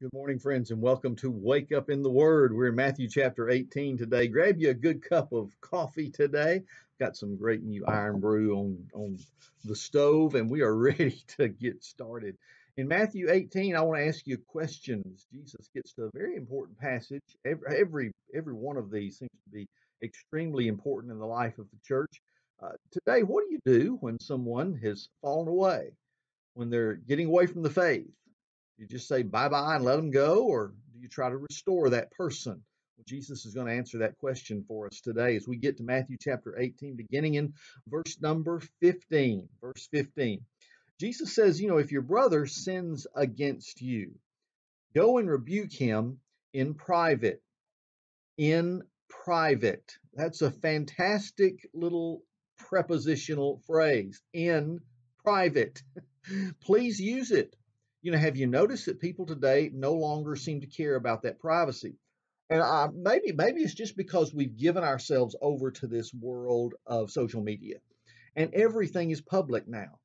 Good morning, friends, and welcome to Wake Up in the Word. We're in Matthew chapter 18 today. Grab you a good cup of coffee today. Got some great new iron brew on, on the stove, and we are ready to get started. In Matthew 18, I want to ask you questions. Jesus gets to a very important passage. Every, every, every one of these seems to be extremely important in the life of the church. Uh, today, what do you do when someone has fallen away, when they're getting away from the faith? You just say bye bye and let them go, or do you try to restore that person? Well, Jesus is going to answer that question for us today as we get to Matthew chapter 18, beginning in verse number 15. Verse 15. Jesus says, You know, if your brother sins against you, go and rebuke him in private. In private. That's a fantastic little prepositional phrase. In private. Please use it you know, have you noticed that people today no longer seem to care about that privacy? And maybe maybe it's just because we've given ourselves over to this world of social media, and everything is public now.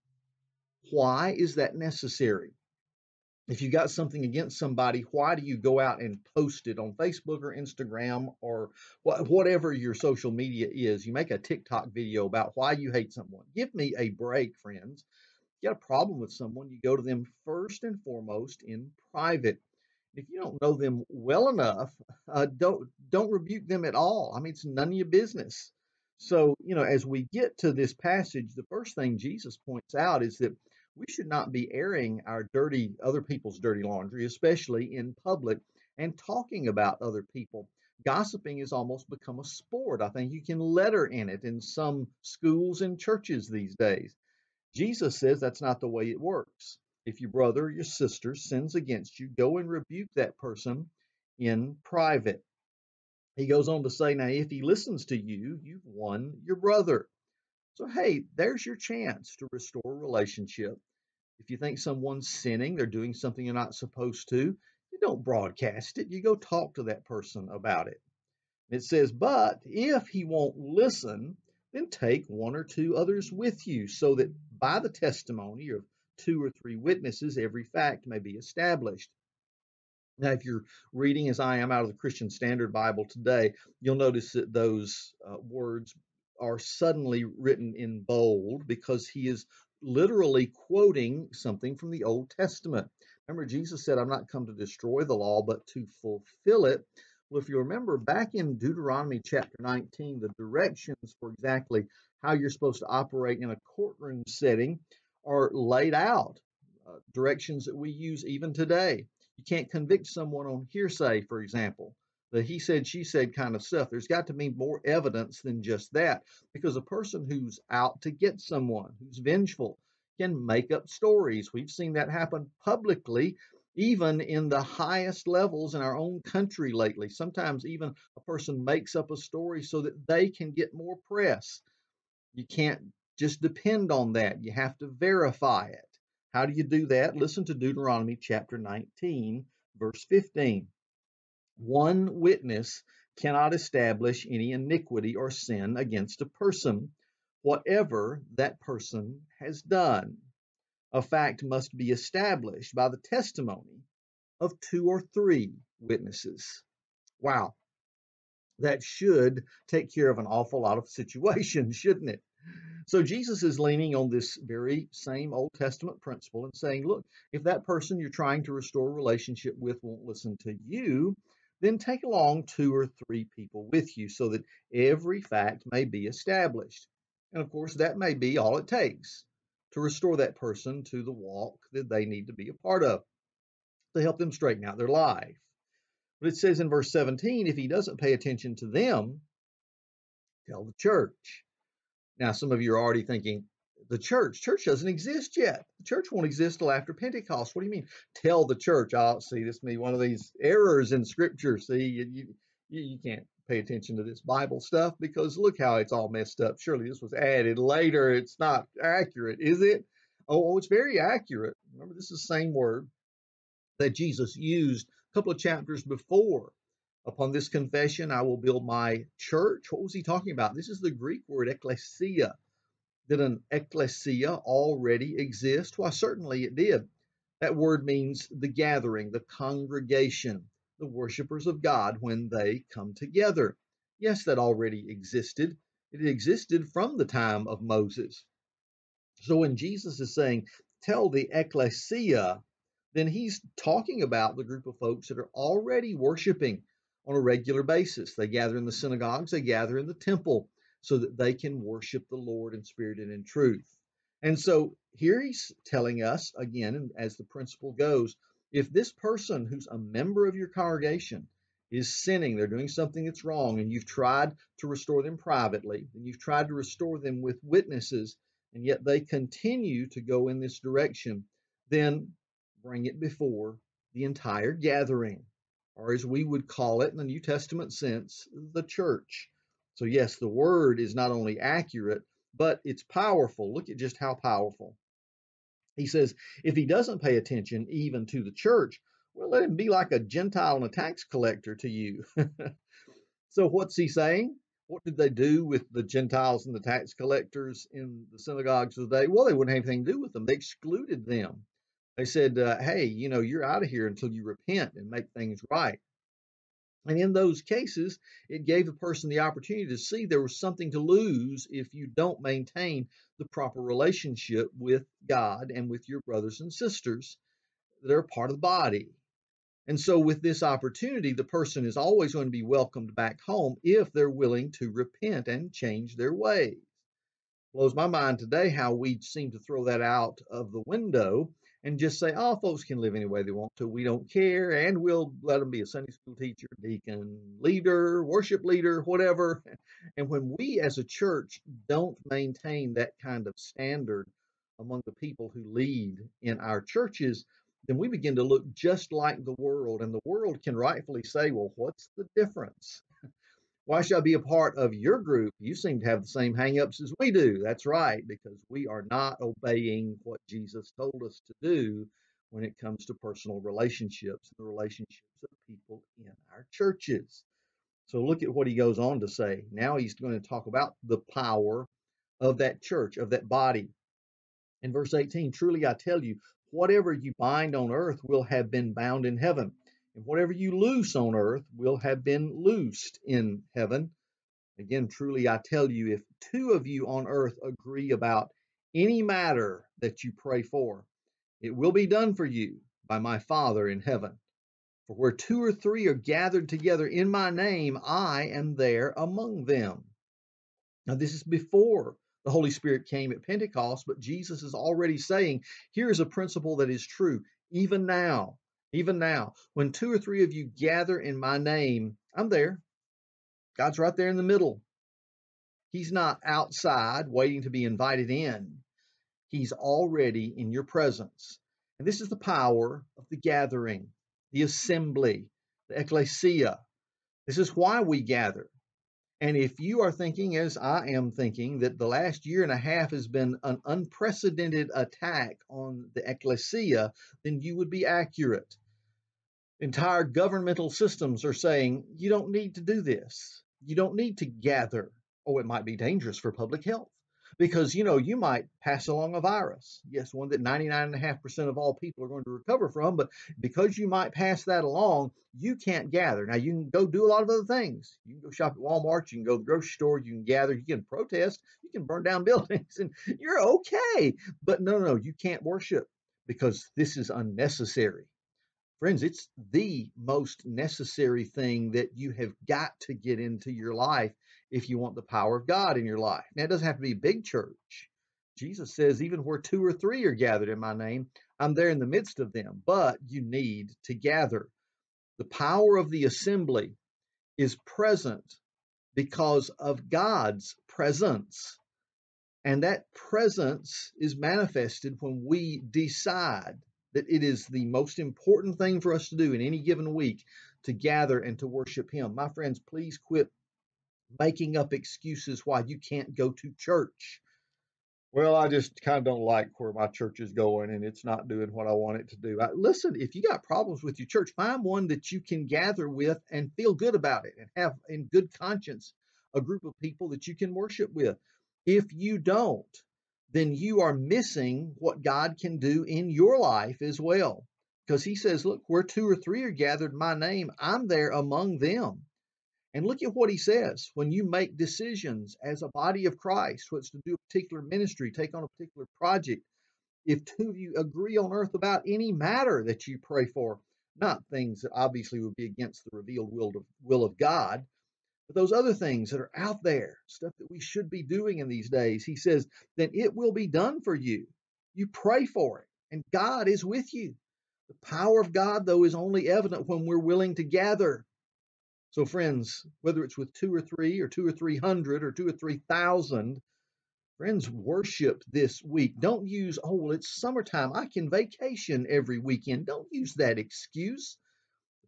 Why is that necessary? If you got something against somebody, why do you go out and post it on Facebook or Instagram or whatever your social media is? You make a TikTok video about why you hate someone. Give me a break, friends you got a problem with someone, you go to them first and foremost in private. If you don't know them well enough, uh, don't don't rebuke them at all. I mean, it's none of your business. So, you know, as we get to this passage, the first thing Jesus points out is that we should not be airing our dirty, other people's dirty laundry, especially in public, and talking about other people. Gossiping has almost become a sport. I think you can letter in it in some schools and churches these days. Jesus says that's not the way it works. If your brother or your sister sins against you, go and rebuke that person in private. He goes on to say, now, if he listens to you, you've won your brother. So, hey, there's your chance to restore a relationship. If you think someone's sinning, they're doing something you're not supposed to, you don't broadcast it. You go talk to that person about it. It says, but if he won't listen, then take one or two others with you, so that by the testimony of two or three witnesses, every fact may be established. Now, if you're reading as I am out of the Christian Standard Bible today, you'll notice that those uh, words are suddenly written in bold because he is literally quoting something from the Old Testament. Remember, Jesus said, I'm not come to destroy the law, but to fulfill it. Well, if you remember back in Deuteronomy chapter 19, the directions for exactly how you're supposed to operate in a courtroom setting are laid out. Uh, directions that we use even today. You can't convict someone on hearsay, for example. The he said, she said kind of stuff. There's got to be more evidence than just that because a person who's out to get someone, who's vengeful, can make up stories. We've seen that happen publicly even in the highest levels in our own country lately. Sometimes even a person makes up a story so that they can get more press. You can't just depend on that. You have to verify it. How do you do that? Listen to Deuteronomy chapter 19, verse 15. One witness cannot establish any iniquity or sin against a person, whatever that person has done a fact must be established by the testimony of two or three witnesses. Wow. That should take care of an awful lot of situations, shouldn't it? So Jesus is leaning on this very same Old Testament principle and saying, look, if that person you're trying to restore a relationship with won't listen to you, then take along two or three people with you so that every fact may be established. And of course, that may be all it takes to restore that person to the walk that they need to be a part of to help them straighten out their life. But it says in verse 17, if he doesn't pay attention to them, tell the church. Now, some of you are already thinking, the church, church doesn't exist yet. The church won't exist till after Pentecost. What do you mean? Tell the church. I'll see this may be one of these errors in scripture. See, you, you, you can't pay attention to this Bible stuff because look how it's all messed up. Surely this was added later. It's not accurate, is it? Oh, oh, it's very accurate. Remember, this is the same word that Jesus used a couple of chapters before. Upon this confession, I will build my church. What was he talking about? This is the Greek word ecclesia. Did an ecclesia already exist? Why, certainly it did. That word means the gathering, the congregation, the worshipers of God when they come together. Yes, that already existed. It existed from the time of Moses. So when Jesus is saying, tell the ecclesia, then he's talking about the group of folks that are already worshiping on a regular basis. They gather in the synagogues, they gather in the temple so that they can worship the Lord in spirit and in truth. And so here he's telling us again, as the principle goes, if this person who's a member of your congregation is sinning, they're doing something that's wrong, and you've tried to restore them privately, and you've tried to restore them with witnesses, and yet they continue to go in this direction, then bring it before the entire gathering, or as we would call it in the New Testament sense, the church. So, yes, the word is not only accurate, but it's powerful. Look at just how powerful. He says, if he doesn't pay attention even to the church, well, let him be like a Gentile and a tax collector to you. so, what's he saying? What did they do with the Gentiles and the tax collectors in the synagogues of the day? Well, they wouldn't have anything to do with them. They excluded them. They said, uh, hey, you know, you're out of here until you repent and make things right. And in those cases, it gave a person the opportunity to see there was something to lose if you don't maintain the proper relationship with God and with your brothers and sisters that are part of the body. And so, with this opportunity, the person is always going to be welcomed back home if they're willing to repent and change their ways. Blows my mind today how we seem to throw that out of the window and just say, oh, folks can live any way they want to. We don't care. And we'll let them be a Sunday school teacher, deacon, leader, worship leader, whatever. And when we as a church don't maintain that kind of standard among the people who lead in our churches, then we begin to look just like the world. And the world can rightfully say, well, what's the difference? Why should I be a part of your group? You seem to have the same hangups as we do. That's right, because we are not obeying what Jesus told us to do when it comes to personal relationships and the relationships of people in our churches. So look at what he goes on to say. Now he's going to talk about the power of that church, of that body. In verse 18, truly I tell you, whatever you bind on earth will have been bound in heaven and whatever you loose on earth will have been loosed in heaven. Again, truly I tell you, if two of you on earth agree about any matter that you pray for, it will be done for you by my Father in heaven. For where two or three are gathered together in my name, I am there among them. Now, this is before the Holy Spirit came at Pentecost, but Jesus is already saying, here's a principle that is true. Even now, even now, when two or three of you gather in my name, I'm there. God's right there in the middle. He's not outside waiting to be invited in. He's already in your presence. And this is the power of the gathering, the assembly, the ecclesia. This is why we gather. And if you are thinking, as I am thinking, that the last year and a half has been an unprecedented attack on the ecclesia, then you would be accurate entire governmental systems are saying you don't need to do this. You don't need to gather. Oh, it might be dangerous for public health because you know you might pass along a virus. Yes, one that 99.5% of all people are going to recover from, but because you might pass that along, you can't gather. Now you can go do a lot of other things. You can go shop at Walmart, you can go to the grocery store, you can gather, you can protest, you can burn down buildings, and you're okay. But no, no, you can't worship because this is unnecessary. Friends, it's the most necessary thing that you have got to get into your life if you want the power of God in your life. Now, it doesn't have to be a big church. Jesus says, even where two or three are gathered in my name, I'm there in the midst of them. But you need to gather. The power of the assembly is present because of God's presence. And that presence is manifested when we decide that it is the most important thing for us to do in any given week to gather and to worship Him. My friends, please quit making up excuses why you can't go to church. Well, I just kind of don't like where my church is going and it's not doing what I want it to do. I, listen, if you got problems with your church, find one that you can gather with and feel good about it and have in good conscience a group of people that you can worship with. If you don't, then you are missing what God can do in your life as well. Because he says, Look, where two or three are gathered my name, I'm there among them. And look at what he says when you make decisions as a body of Christ, what's to do a particular ministry, take on a particular project. If two of you agree on earth about any matter that you pray for, not things that obviously would be against the revealed will of, will of God, but those other things that are out there, stuff that we should be doing in these days, he says, then it will be done for you. You pray for it, and God is with you. The power of God, though, is only evident when we're willing to gather. So, friends, whether it's with two or three, or two or three hundred, or two or three thousand, friends, worship this week. Don't use, oh, well, it's summertime. I can vacation every weekend. Don't use that excuse.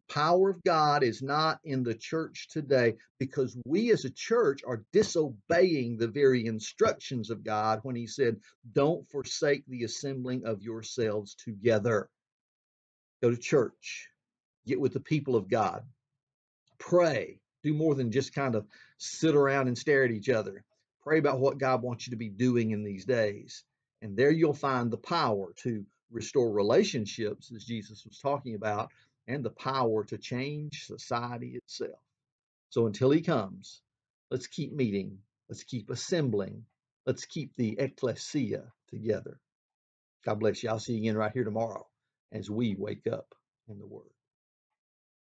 Power of God is not in the church today because we as a church are disobeying the very instructions of God when He said, Don't forsake the assembling of yourselves together. Go to church, get with the people of God pray. Do more than just kind of sit around and stare at each other. Pray about what God wants you to be doing in these days. And there you'll find the power to restore relationships, as Jesus was talking about, and the power to change society itself. So until he comes, let's keep meeting, let's keep assembling, let's keep the ecclesia together. God bless you. I'll see you again right here tomorrow as we wake up in the Word.